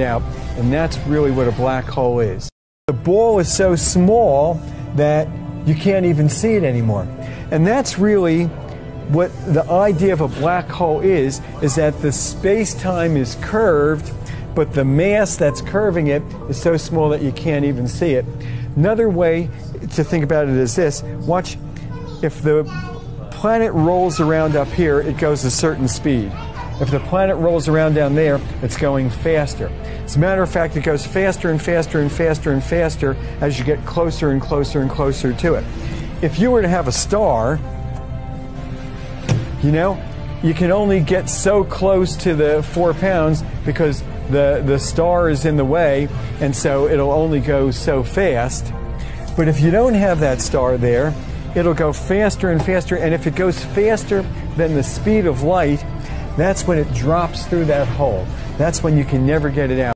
it out, and that's really what a black hole is. The ball is so small that you can't even see it anymore. And that's really what the idea of a black hole is, is that the space-time is curved, but the mass that's curving it is so small that you can't even see it. Another way to think about it is this. Watch, if the planet rolls around up here, it goes a certain speed. If the planet rolls around down there, it's going faster. As a matter of fact, it goes faster and faster and faster and faster as you get closer and closer and closer to it. If you were to have a star, you know, you can only get so close to the four pounds because the, the star is in the way, and so it'll only go so fast. But if you don't have that star there, it'll go faster and faster, and if it goes faster than the speed of light, that's when it drops through that hole. That's when you can never get it out.